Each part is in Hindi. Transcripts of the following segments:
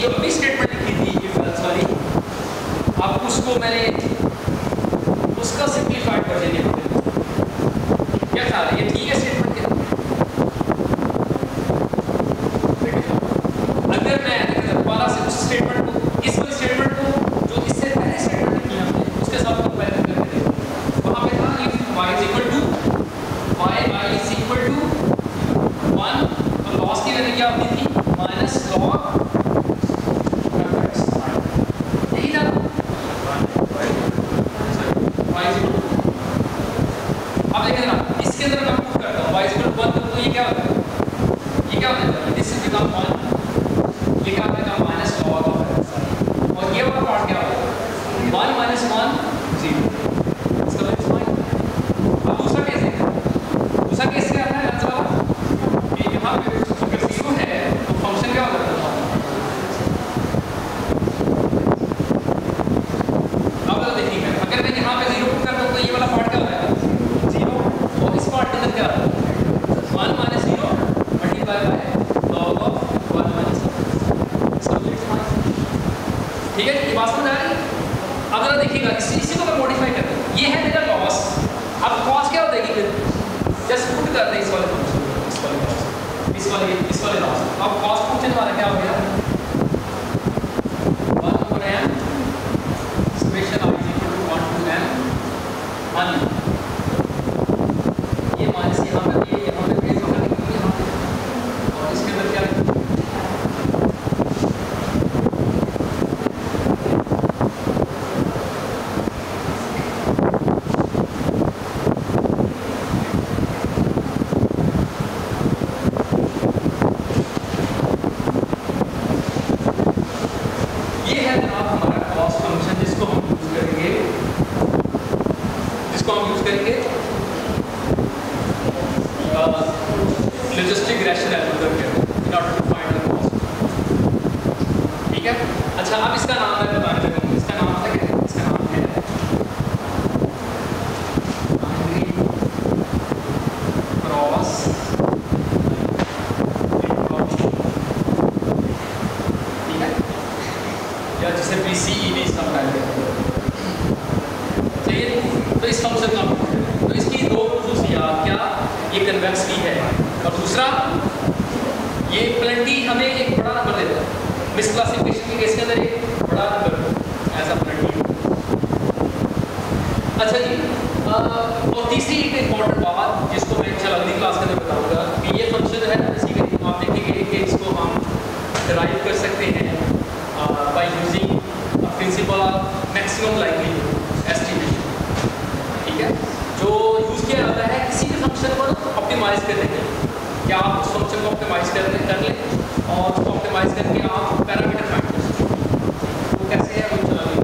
जी अभी स्टेटमेंट लिखी थी ये सॉरी अब उसको मैंने उसका सिंप्लीफाइड कर देने क्या था ये ठीक है speak out. ये समझ आ रही है अब देखिएगा, इसी इसी को मैं मॉडिफाई करता ये है मेरा लॉस अब कॉस क्या हो जाएगी फिर जस्ट पुट कर दें इस वाले इस वाले इस वाले इस वाले लॉस अब कॉस फ़ंक्शन हमारा क्या हो गया? One over summation i is equal to one to n one ये माइनस यहाँ पे ये यहाँ पे बेस होकर निकली यहाँ पे और इसके अंदर क्या है ये है जनाब हमारा कॉस्ट फ़ंक्शन जिसको हम यूज़ करेंगे जिसको हम यूज़ करेंगे। लॉजिस्टिक रैशनल एल्गोरिथम के in order to find the cost ठीक है? अच्छा अब इसका नाम मैं बताने लगा हूँ। इसका नाम क्या है? इसका नाम है? क्रॉस ठीक है? या जिसे बी सी ई ने इसका बनाया गया चाहिए तो इस फ़ंक्शन का तो इसकी दो खसूसियात क्या ये कन्वेक्सली है। और दूसरा, ये प्लेंटी हमें एक बड़ा नंबर देता है। मिस क्लासिफिकेशन के केस के अंदर एक बड़ा नंबर ऐसा प्लेंटी अच्छा जी और तीसरी एक इंपॉर्टेंट बात जिसको मैं इंशाल्लाह अगली क्लास के अंदर बताऊँगा कि ये फ़ंक्शन है बेसिकली आप देखेंगे कि इसको हम डिराइव कर सकते हैं by using principle of maximum likelihood estimation ठीक है जो यूज़ किया जाता है किसी भी फ़ंक्शन को ऑप्टिमाइज करने के लिए कि आप उस फ़ंक्शन को ऑप्टिमाइज कर लें कर लें और उसको ऑप्टिमाइज करके आप पैरामीटर फाइंड कर सकते हैं। वो कैसे है, वो चला में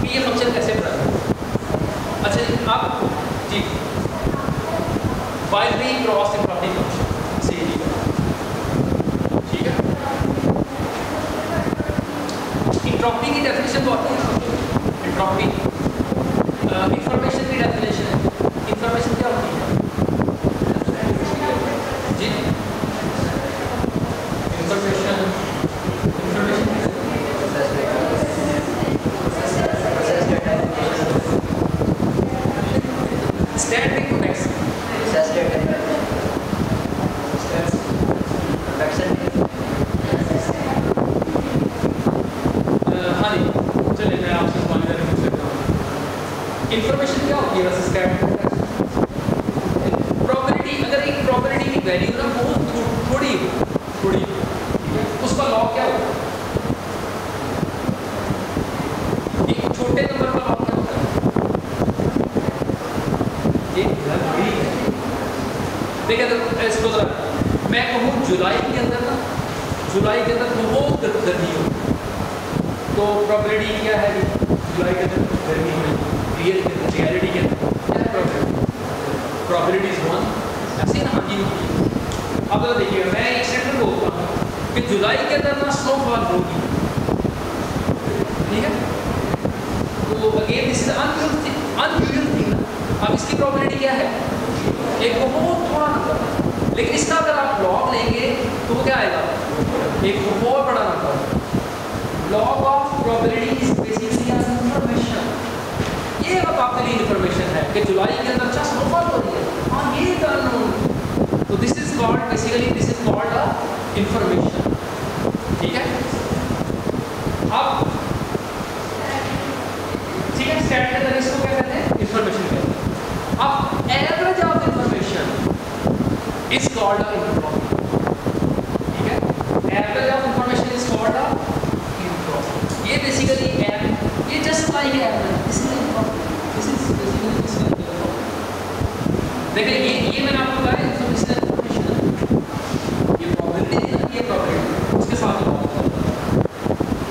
कि ये फ़ंक्शन कैसे बनाते हैं? अच्छा जी, आप जी। Binary cross entropy function C ठीक है? इंट्रॉपी की डेफिनेशन तो आती है इंट्रॉपी इंफॉर्मेशन की डेफिनेशन है इंफॉर्मेशन क्या होती है जी इंफॉर्मेशन इंफॉर्मेशन स्टैटिक प्रोटेक्शन हाँ जी चलिए मैं आपसे सवाल करके पूछ सकता हूँ इंफॉर्मेशन क्या होती है वैसे स्टैटिक प्रॉपर्टी अगर एक प्रॉपर्टी की वैल्यू ना बहुत थो- थोड़ी हो थोड़ी हो, उसका लॉग क्या होता है एक छोटे नंबर का लॉग क्या होता है जी देखिए तो इसको जरा। मैं कहूँ, जुलाई के अंदर ना, जुलाई के अंदर बहुत गर्मी हो। तो प्रॉपर्टी क्या है जुलाई के अंदर गर्मी हो रियल के अंदर रियलिटी के अंदर। क्या प्रॉपर्टी प्रॉपर्टी वन ऐसे ना हाँ होगी अब तो देखिए मैं एक सेक्टर बोलता हूँ कि जुलाई के अंदर ना स्नोफॉल होगी। ठीक है? तो again this is unreal thing unreal thing अब इसकी प्रॉपर्टी क्या है? एक बहुत थोड़ा नंबर लेकिन इसका अगर आप लॉग लेंगे तो क्या आएगा? एक और बड़ा number log of probability is basically information ये अब आपके लिए इंफॉर्मेशन है कि जुलाई के अंदर अच्छा स्नोफॉल हो रही है। हाँ ये तो this is called basically this is called a information ठीक है अब ठीक है स्टैट के अंदर इसको क्या कहते हैं इंफॉर्मेशन कहते हैं अब average of information called a ठीक है? Average of information is called a ये बेसिकली ये just like this is this is basically this is देखिए, ये ये मैंने आपको बताया इंफॉर्मेशन इंफॉर्मेशन ये प्रोबेबिलिटी है ना ये प्रोबेबिलिटी उसके साथ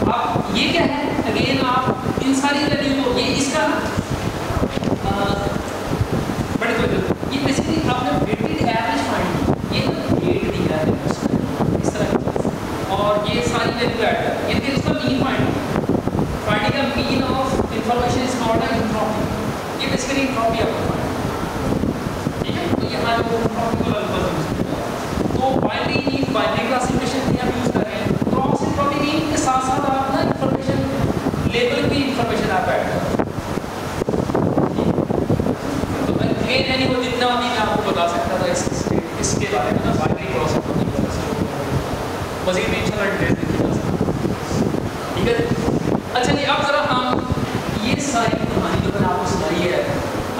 अब ये क्या है अगेन आप इन सारी वैल्यू को ये इसका बड़े कोई ये बेसिकली आपने वेटेड एवरेज फाइंड ये वेट दिया है इस तरह की और ये सारी वैल्यू ऐड कर ये देखिए इसका mean find finding the mean of information is called entropy ये बेसिकली एंट्रोपी आपको फाइंड ठीक है तो यहाँ जो एंट्रोपी को लफ्ज तो बाइनरी बाइनरी क्लासिफिकेशन भी हम यूज़ कर रहे हैं क्रॉस एंट्रोपी मीन के साथ साथ आप ना इंफॉर्मेशन की इंफॉर्मेशन आप ऐड करें तो अगेन यानी वो जितना भी मैं आपको बता सकता था इस, इसके बारे में ना क्रॉस एंट्रोपी की वजह से मजीद में इंशाल्लाह डिटेल देखी जा सकती ठीक है? अच्छा जी अब ज़रा हम ये सारी कहानी जो मैंने आपको सुनाई है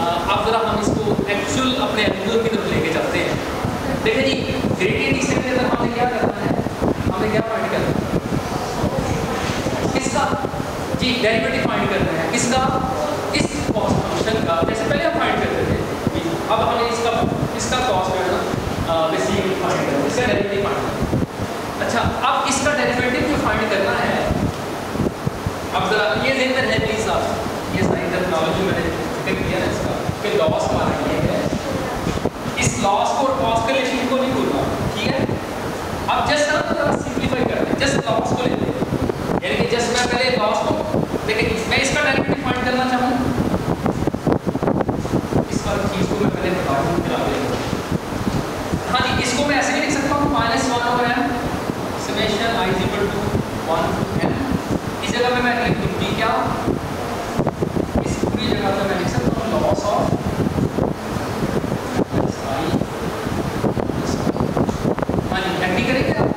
अब ज़रा हम इसको एक्चुअल अपने एल्गोरिथम की तरफ़ लेके चलते हैं। देखिए जी ग्रेडियंट डिसेंट के अंदर हमें क्या करना है? हमें क्या फाइंड करना है? किसका जी डेरिवेटिव फाइंड करना है। किसका इस कॉस्ट फ़ंक्शन का, जैसे पहले हम फाइंड करते थे अब हमें इसका इसका कॉस्ट जो है ना बेसिकली फाइंड करना है। इसका डेरिवेटिव फाइंड करना अच्छा अब इसका डेरिवेटिव जो फाइंड करना है, अब जरा, ये जिन है प्लीज़ आप। ये सारी टर्मिनोलॉजी मैंने ज़िक्र किया है इसका। कि लॉस हमारा ये है। इस लॉस को और कॉस्ट के रिलेशन को नहीं भूलना, ठीक है? अब जस्ट ना सिंपलीफाई करते हैं। जस्ट लॉस को लेते हैं। यानी कि जस्ट मैं पहले लॉस को लेकिन मैं इसका डेरिवेटिव फाइंड करना चाहूँ। इस वाली चीज़ को मैं पहले बता दूँ फिर आगे हाँ जी, इसको मैं ऐसे भी लिख सकता हूँ minus one over m summation i equal to one to n इस जगह में मैं लिख दूँ क्या इस पूरी जगह पे मैं लिख सकता हूँ लॉस ऑफ़ आई हाँ जी एग्री करेंगे आप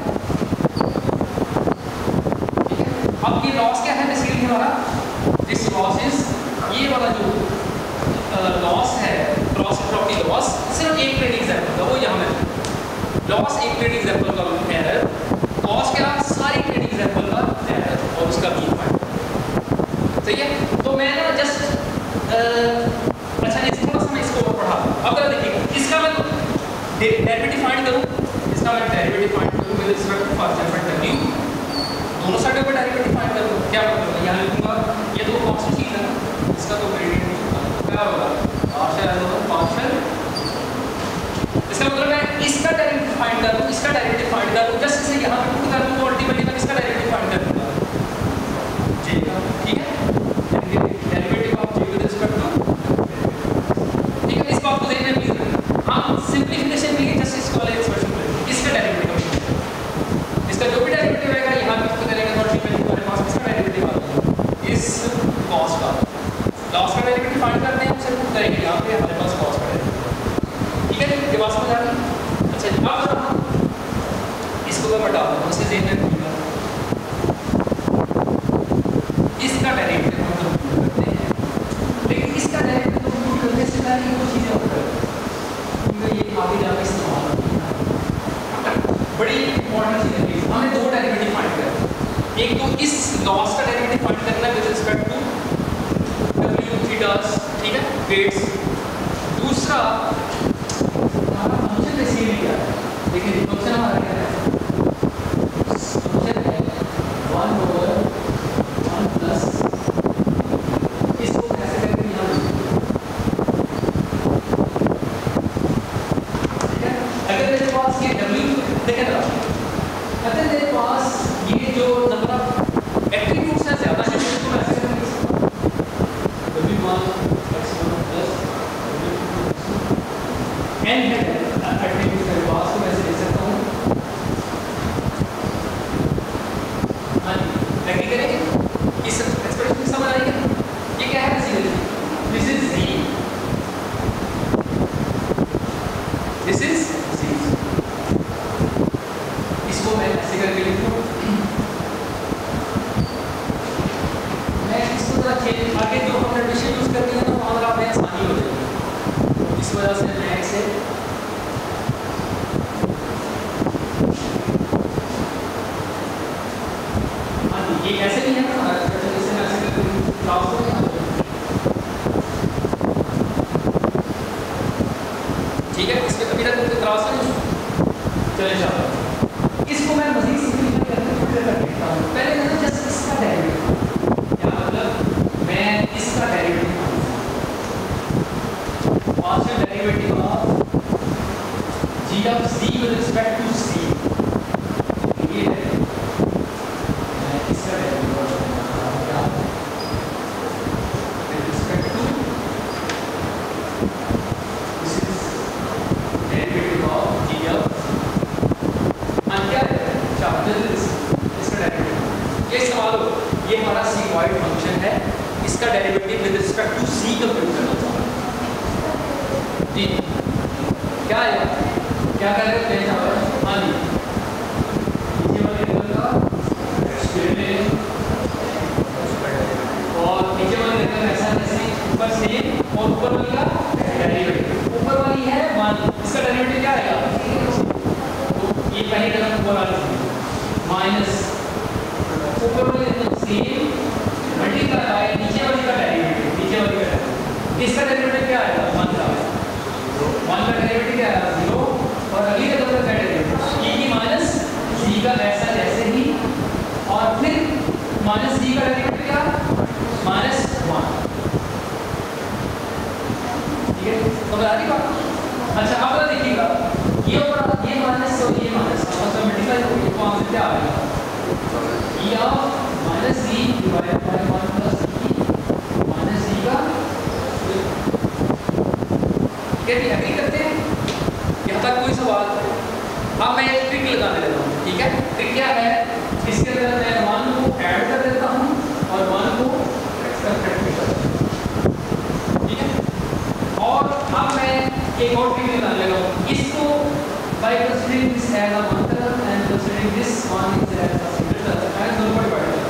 ठीक है अब ये लॉस क्या है बेसिकली हमारा दिस लॉस इज़ ये वाला जो लॉस है क्रॉस प्रॉपर्टी लॉस सिर्फ़ एक ट्रेड एग्जांपल का वो यहाँ में लॉस एक ट्रेड एग्जांपल का एरर कॉस्ट क्या सारी ट्रेड एग्जांपल का एरर और उसका मीन फाइंड सही है तो मैं ना जस्ट अच्छा इस थोड़ा सा मैं इसको और पढ़ा दूँ अब जरा देखिए इसका मैं डेरिवेटिव फाइंड करूँ इसका मैं डेरिवेटिव फाइंड करूँ with respect to for example W दोनों साइडों पर डेरिवेटिव फाइंड करूँ क्या मतलब यहाँ लिखूँगा ये तो कॉस्ट चीज़ है। ना इसका तो ग्रेडियंट नहीं होगा। क्या होगा? पार्शियल होगा पार्शियल इसका मतलब मैं इसका डेरिवेटिव फाइंड करूँ इसका डेरिवेटिव फाइंड करूँ जस्ट इसे यहाँ पे पुट कर दूँ तो अल्टीमेटली मैं इसका डेरिवेटिव फाइंड कर दूँगा जी, ठीक है? Derivative of G with respect to ठीक है, इस बात को ध्यान में प्लीज़ रखना हम सिंपलीफिकेशन के लिए जस्ट इसको वाले एक्सप्रेशन इसका डेरिवेटिव इसका जो भी डेरिवेटिव आएगा यहाँ पे पुट करेंगे तो अल्टीमेटली हमारे पास इसका डेरिवेटिव आ इस कॉस्ट का लॉस का डेरिवेटिव फाइंड करते हैं पुट करेंगे यहाँ पे हमारे पास कॉस्ट का ठीक है ये बात समझ आ रही अच्छा अब इसको मैं बता दूँ उससे जेन इसका डेरिवेटिव हम कंप्यूट करते हैं लेकिन इसका डेरिवेटिव कंप्यूट करने से पहले ये दो चीज़ें और क्योंकि ये आगे जाकर इस्तेमाल होती है बड़ी इंपॉर्टेंट चीज़ है हमें दो डेरिवेटिव फाइंड करना एक तो इस लॉस का डेरिवेटिव फाइंड करना है with respect to W thetas ठीक है? वेट्स दूसरा हमारा फ़ंक्शन रिसीव किया देखिए फ़ंक्शन हमारा क्या है वन ओवर वन प्लस इसको कैसे करके यहाँ लिखूं? ठीक है अगर मेरे पास ये W देखें ना अगर मेरे पास ये जो नंबर ऑफ़ एट्रीब्यूट्स है ज़्यादा है तो मैं ऐसे करके लिख सकता हूँ W1 x1 plus W2 n है एट्रीब्यूट्स मेरे पास चले जाओ। इसको मैं मजीद सिंपलीफाई करके थोड़ी देर तक हूँ। पहले मैंने जस्ट इसका डेरिवेटिव क्या मतलब? मैं इसका derivative partial derivative of G of c with respect to c ये है मैं इसका डेरिवेटिव क्या with respect to this is derivative of g of हाँ क्या है चार्जेस इस इसका डेरिवेटिव ये सवाल हो ये हमारा sigmoid फ़ंक्शन है इसका derivative with respect to c compute करना चाहते हैं जी क्या है? क्या कर रहे हो तेज आवाज़ हाँ जी। नीचे वाले लेवल का स्केलिंग और नीचे वाले लेवल ऐसा जैसे ऊपर सेम और ऊपर वाली का डेरिवेटिव ऊपर वाली है वन इसका डेरिवेटिव क्या आएगा तो ये पहली टर्म ऊपर वाली माइनस ऊपर वाले लेवल सेम मल्टीप्लाई बाय नीचे वाली का डेरिवेटिव नीचे वाली का डेरिवेटिव इसका डेरिवेटिव क्या आएगा वन का वन का डेरिवेटिव क्या आएगा ज़ीरो और अगली का मतलब क्या डेरिवेटिव e की माइनस c का ऐसा जैसे ही और फिर माइनस c का डेरिवेटिव क्या माइनस वन ठीक है तो बता रही बात अच्छा अब जरा देखिएगा ये ऊपर ये माइनस और ये माइनस आपस में मल्टीप्लाई तो आंसर क्या आएगा e of minus c divided by 1 plus e minus c का यदि एग्री करते हैं। यहाँ तक कोई सवाल अब मैं एक ट्रिक लगाने लगा हूँ, ठीक है? ट्रिक क्या है? इसके अंदर मैं वन को ऐड कर देता हूँ और वन को ठीक है? और अब मैं एक और ट्रिक लगाने लगा हूँ। इसको by considering this as a term and considering this one is as a term मैं दोनों पर पढ़ेगा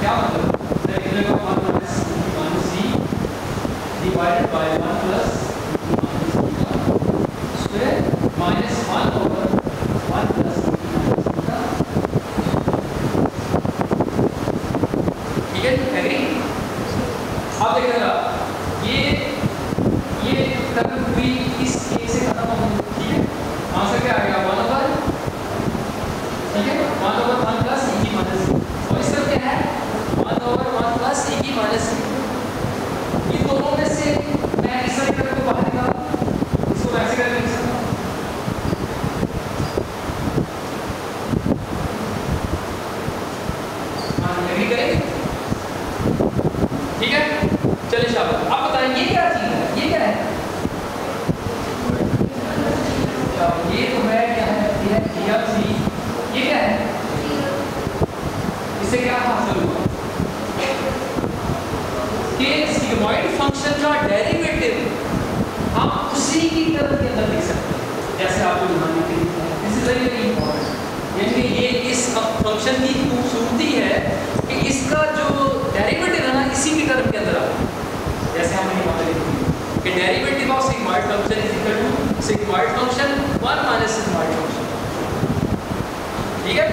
क्या मतलब? मैं लिखूँगा one minus one C divided by one plus square minus 1 over 1 plus ठीक है एग्री देखिए ये ये टर्म भी इस ए से खत्म हो ठीक है? आंसर क्या आएगा वन ओवर ठीक है? One over one plus e की माइनस और इसका क्या है? One over one plus e की माइनस इन दोनों में से मैं इस वाली टर्म को बाहर निकाल इसको मैं ऐसे करके लिख सकता हूँ हाँ एग्री करेंगे ठीक है चलिए शाबाश आप बताएँ ये क्या चीज़ है ये क्या है अच्छा, ये तो है क्या है ये है किया सी ये क्या है इससे क्या हासिल हुआ कि सिग्मॉइड फ़ंक्शन का डेरिवेटिव हम उसी की टर्म के अंदर लिख सकते हैं, जैसे आपको दिखाने के लिए। This is very very important यानी ये इस फ़ंक्शन की खूबसूरती है कि इसका जो डेरिवेटिव है ना, इसी की टर्म के अंदर आता जैसे हमने यहाँ पे कि derivative of sigmoid function is equal to sigmoid function 1 minus sigmoid function ठीक है?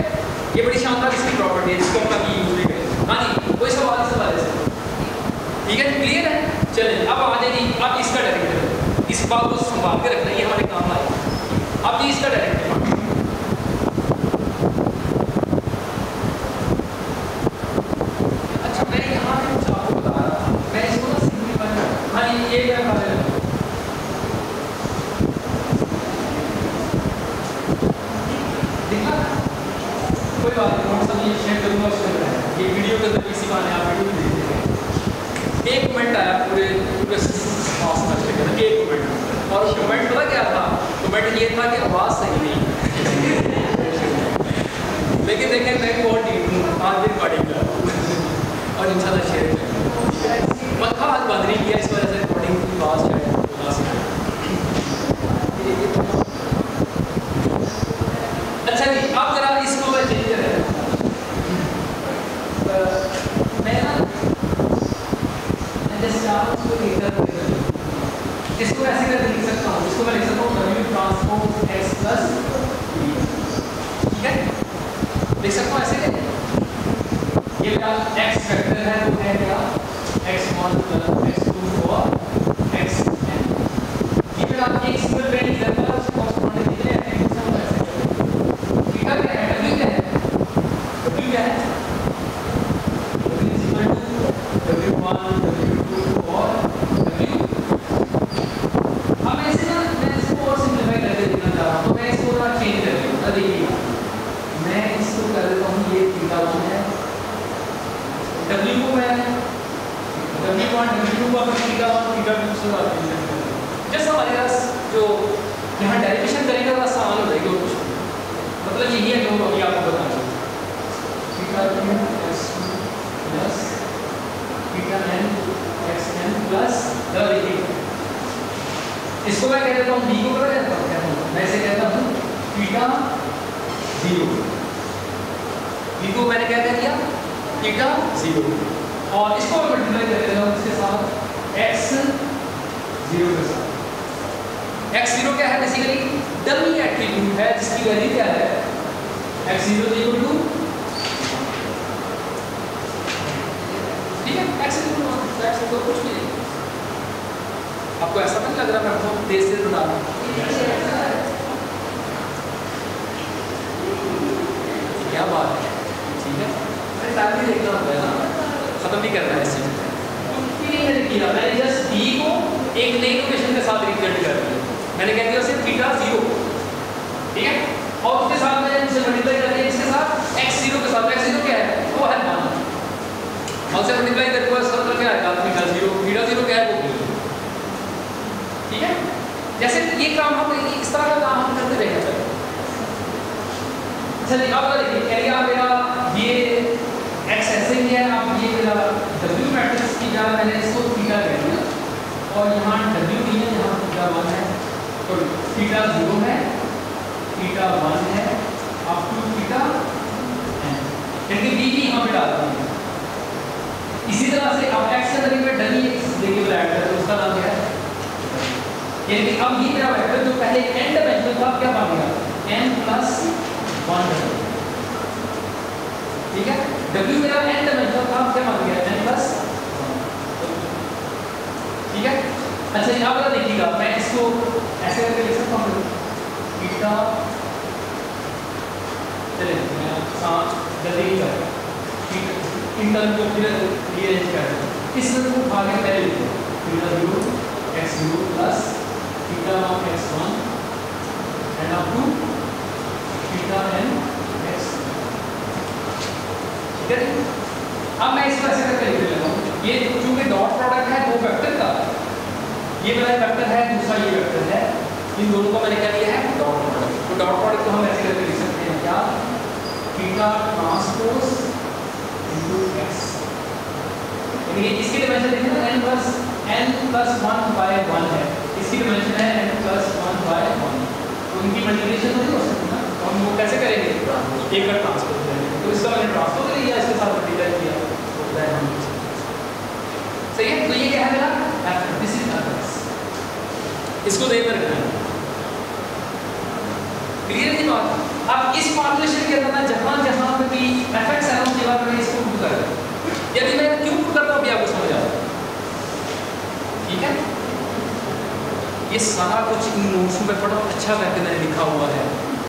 ये बड़ी शानदार इसकी प्रॉपर्टी है, जिसको हम कभी यूज़ भी करें हाँ जी, कोई सवाल इस हवाले से? ठीक है? क्लियर है? चलें अब आ जाइए अब इसका डायरेक्टर इस बात को संभाल के रखना, ये हमारे काम आए अब इसका डायरेक्टिव इसको मैं कह देता हूँ बी को क्या कहता हूँ मैं इसे कहता हूँ थीटा ज़ीरो बी को मैंने क्या कह दिया? थीटा ज़ीरो और इसको मैं मल्टीप्लाई कर देता हूँ इसके साथ एक्स ज़ीरो के साथ। एक्स ज़ीरो क्या है? बेसिकली डमी एट्रीब्यूट है, जिसकी वैल्यू क्या है? एक्स ज़ीरो इक्वल टू ठीक है? एक्स इक्वल टू कुछ नहीं। आपको ऐसा नहीं लग रहा मैं बहुत तेज से बता रहा हूँ? क्या बात है। ठीक है। अरे टाइम भी देखना होता है ना? खत्म नहीं करना है इस मैंने किया। मैंने जस्ट डी को एक नई लोकेशन के साथ रिप्रेजेंट कर दिया। मैंने कह दिया सिर्फ़ थीटा ज़ीरो ठीक है? और उसके साथ मैंने उसे मल्टीप्लाई कर दिया इसके साथ एक्स ज़ीरो के साथ। एक्स ज़ीरो क्या है? वो है मान और से मल्टीप्लाई करके बाद सब क्या थीटा ज़ीरो थीटा ज़ीरो क्या है वो? ठीक है? जैसे ये काम हम इस तरह का काम हम करते रहेंगे चलिए अब देखिए एरिया मेरा ये एक्स ऐसे ही है अब ये मेरा डब्ल्यू मैट्रिक्स की जगह मैंने इसको थीटा ले लिया और यहाँ डब्ल्यू नहीं है, यहाँ थीटा वन है तो थीटा ज़ीरो है थीटा वन है अप टू थीटा यानी बी भी यहाँ पे डाल दूँ इसी तरह से अब एक्स के में डमी वेरिएबल ऐड कर तो उसका नाम क्या है? यानी कि अब ये मेरा वेक्टर जो पहले n डायमेंशनल था क्या बन गया? N प्लस वन ठीक है? W मेरा n डायमेंशनल था क्या बन गया? N प्लस ठीक है? अच्छा ये अब देखिएगा, मैं इसको ऐसे करके लिख सकता हूँ। थीटा चलिए, मैं जल्दी कर इन टर्म को फिर रीअरेंज कर दें। इस को भाग के पहले लिखो। Theta zero x zero plus theta of x1 and up to theta n, x. ठीक है? अब मैं इसको ऐसे करके लिख लेता हूँ। ये चूँकि डॉट प्रोडक्ट है, दो वेक्टर का। ये मेरा वेक्टर है, दूसरा ये वेक्टर है। इन दोनों को मैंने क्या लिया है? डॉट प्रोडक्ट तो डॉट प्रोडक्ट को हम ऐसे करके लिख सकते हैं क्या? थीटा ट्रांसपोज x यानी इसके डायमेंशन देखिए ना n plus n plus 1 by 1 है इसकी डायमेंशन है n plus one by one तो इनकी मल्टीप्लिकेशन नहीं हो सकती ना। तो हम वो कैसे करेंगे? एक का ट्रांसफ़र करेंगे तो इसका मैंने ट्रांसफ़र कर लिया इसके साथ मल्टीप्लाई किया? सही है? तो ये क्या है मेरा? दिस इज़ एफ़ इसको दे में रखना है। क्लियर है बात? अब इस फॉर्मुलेशन के अंदर जहाँ जहाँ पे भी एफएक्स है उसके बाद मैं इसको पुट कर यदि मैं क्यों पुट करता हूँ अभी आपको समझ आ ठीक है ये सारा कुछ इन नोट्स में बड़ा अच्छा मैंने लिखा हुआ है।